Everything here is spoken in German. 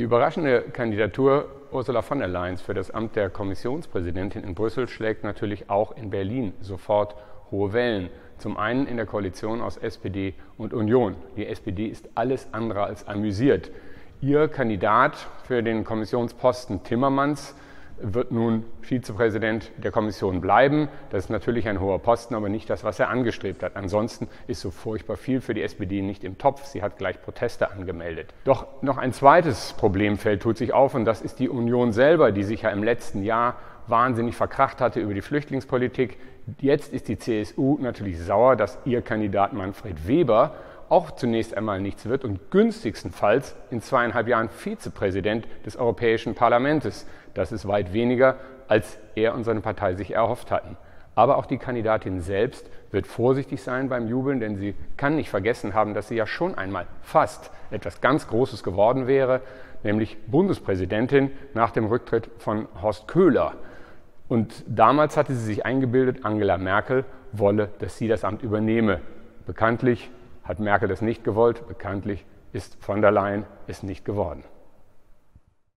Die überraschende Kandidatur Ursula von der Leyen für das Amt der Kommissionspräsidentin in Brüssel schlägt natürlich auch in Berlin sofort hohe Wellen. Zum einen in der Koalition aus SPD und Union. Die SPD ist alles andere als amüsiert. Ihr Kandidat für den Kommissionsposten Timmermans wird nun Vizepräsident der Kommission bleiben. Das ist natürlich ein hoher Posten, aber nicht das, was er angestrebt hat. Ansonsten ist so furchtbar viel für die SPD nicht im Topf. Sie hat gleich Proteste angemeldet. Doch noch ein zweites Problemfeld tut sich auf und das ist die Union selber, die sich ja im letzten Jahr wahnsinnig verkracht hatte über die Flüchtlingspolitik. Jetzt ist die CSU natürlich sauer, dass ihr Kandidat Manfred Weber auch zunächst einmal nichts wird und günstigstenfalls in zweieinhalb Jahren Vizepräsident des Europäischen Parlaments. Das ist weit weniger, als er und seine Partei sich erhofft hatten. Aber auch die Kandidatin selbst wird vorsichtig sein beim Jubeln, denn sie kann nicht vergessen haben, dass sie ja schon einmal fast etwas ganz Großes geworden wäre, nämlich Bundespräsidentin nach dem Rücktritt von Horst Köhler. Und damals hatte sie sich eingebildet, Angela Merkel wolle, dass sie das Amt übernehme. Bekanntlich hat Merkel das nicht gewollt, bekanntlich ist von der Leyen es nicht geworden.